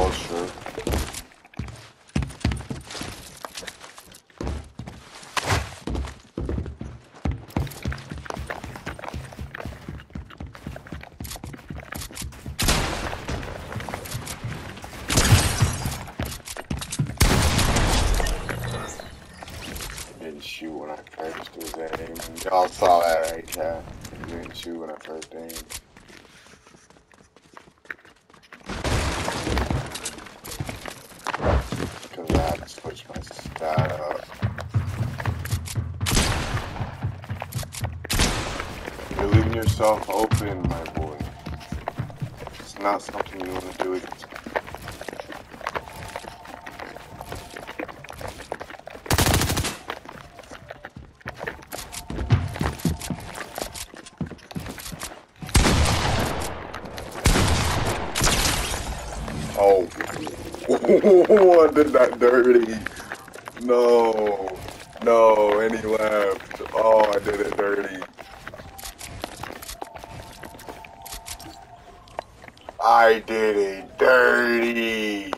Oh, sure. Didn't shoot when I first was aiming. Y'all saw that right, Cat? Didn't shoot when I first aimed. Yourself open, my boy. It's not something you want to do against Oh, I did that dirty. No, no, and he left. Oh, I did it dirty. I did it dirty.